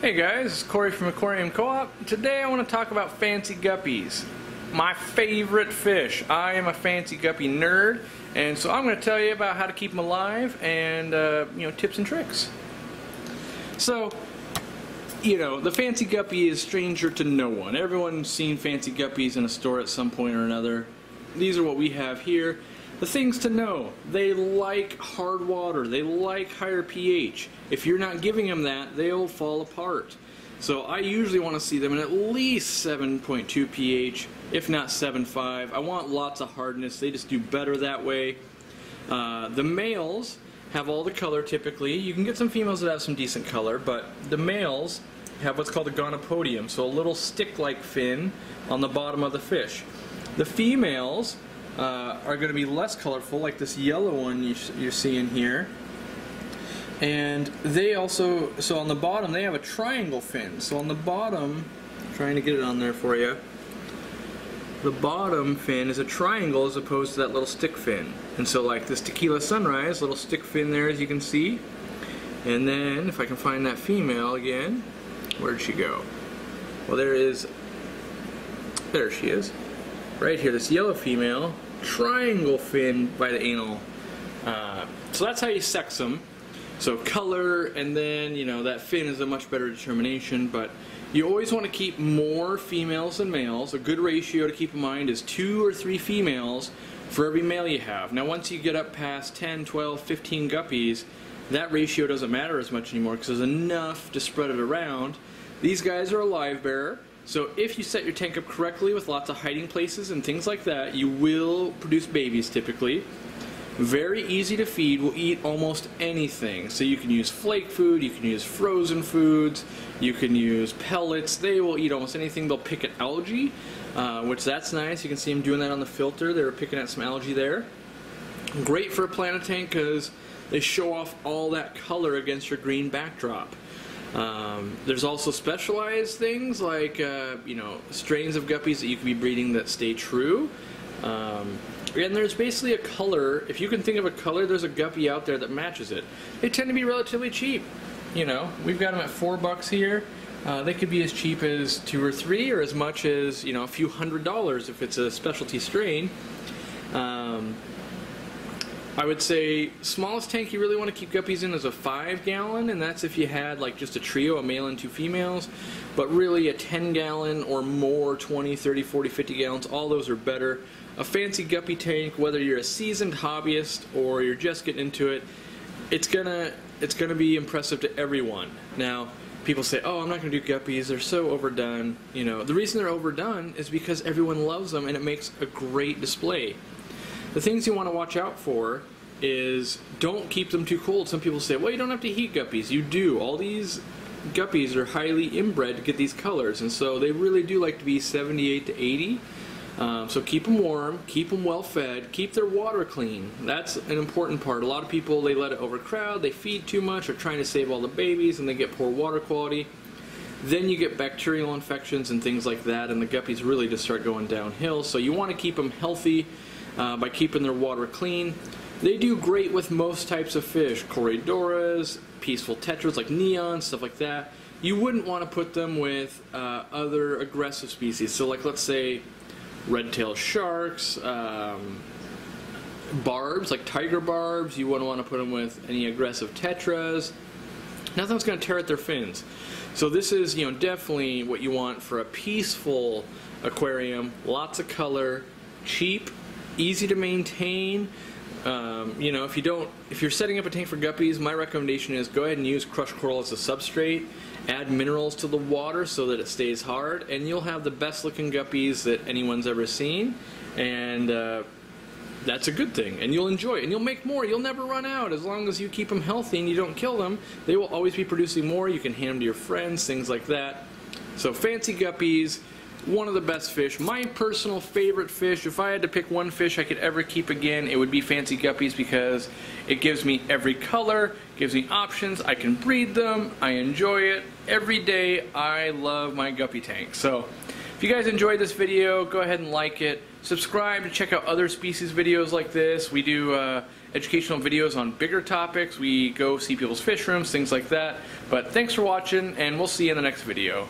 Hey guys, it's Corey from Aquarium Co-op. Today I want to talk about fancy guppies. My favorite fish. I am a fancy guppy nerd, and so I'm going to tell you about how to keep them alive and uh, you know tips and tricks. So, you know, the fancy guppy is stranger to no one. Everyone's seen fancy guppies in a store at some point or another. These are what we have here. The things to know, they like hard water, they like higher pH. If you're not giving them that, they'll fall apart. So I usually want to see them in at least 7.2 pH, if not 7.5. I want lots of hardness, they just do better that way. Uh, the males have all the color typically. You can get some females that have some decent color, but the males have what's called a gonopodium, so a little stick-like fin on the bottom of the fish. The females uh, are going to be less colorful, like this yellow one you, you're here. And they also, so on the bottom, they have a triangle fin. So on the bottom, trying to get it on there for you, the bottom fin is a triangle as opposed to that little stick fin. And so like this tequila sunrise, little stick fin there as you can see. And then, if I can find that female again, where'd she go? Well there is, there she is. Right here, this yellow female triangle fin by the anal. Uh, so that's how you sex them. So color and then, you know, that fin is a much better determination, but you always want to keep more females than males. A good ratio to keep in mind is two or three females for every male you have. Now once you get up past 10, 12, 15 guppies, that ratio doesn't matter as much anymore because there's enough to spread it around. These guys are a live bearer. So if you set your tank up correctly with lots of hiding places and things like that, you will produce babies typically. Very easy to feed, will eat almost anything. So you can use flake food, you can use frozen foods, you can use pellets. They will eat almost anything. They'll pick at algae, uh, which that's nice. You can see them doing that on the filter. They were picking at some algae there. Great for a planted tank because they show off all that color against your green backdrop. Um, there's also specialized things like uh, you know strains of guppies that you can be breeding that stay true. Um, and there's basically a color. If you can think of a color, there's a guppy out there that matches it. They tend to be relatively cheap. You know, we've got them at four bucks here. Uh, they could be as cheap as two or three, or as much as you know a few hundred dollars if it's a specialty strain. Um, I would say smallest tank you really want to keep guppies in is a 5 gallon, and that's if you had like just a trio, a male and two females. But really a 10 gallon or more, 20, 30, 40, 50 gallons, all those are better. A fancy guppy tank, whether you're a seasoned hobbyist or you're just getting into it, it's gonna it's gonna be impressive to everyone. Now, people say, "Oh, I'm not going to do guppies. They're so overdone." You know, the reason they're overdone is because everyone loves them and it makes a great display. The things you want to watch out for is don't keep them too cold. Some people say, well, you don't have to heat guppies. You do. All these guppies are highly inbred to get these colors, and so they really do like to be 78 to 80. Um, so keep them warm, keep them well fed, keep their water clean. That's an important part. A lot of people, they let it overcrowd, they feed too much, are trying to save all the babies, and they get poor water quality. Then you get bacterial infections and things like that, and the guppies really just start going downhill. So you want to keep them healthy uh, by keeping their water clean. They do great with most types of fish, Corydoras, peaceful tetras like neon, stuff like that. You wouldn't want to put them with uh, other aggressive species. So like let's say red-tailed sharks, um, barbs, like tiger barbs, you wouldn't want to put them with any aggressive tetras. Nothing's going to tear at their fins. So this is, you know, definitely what you want for a peaceful aquarium. Lots of color, cheap, easy to maintain. Um, you know, if you don't, if you're setting up a tank for guppies, my recommendation is go ahead and use crushed coral as a substrate. Add minerals to the water so that it stays hard, and you'll have the best looking guppies that anyone's ever seen. And uh, that's a good thing, and you'll enjoy it, and you'll make more. You'll never run out as long as you keep them healthy and you don't kill them. They will always be producing more. You can hand them to your friends, things like that. So fancy guppies one of the best fish. My personal favorite fish, if I had to pick one fish I could ever keep again, it would be fancy guppies because it gives me every color, gives me options, I can breed them, I enjoy it. Every day I love my guppy tank. So if you guys enjoyed this video, go ahead and like it. Subscribe to check out other species videos like this. We do uh, educational videos on bigger topics. We go see people's fish rooms, things like that. But thanks for watching, and we'll see you in the next video.